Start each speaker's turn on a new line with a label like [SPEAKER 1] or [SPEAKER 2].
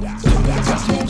[SPEAKER 1] Yeah.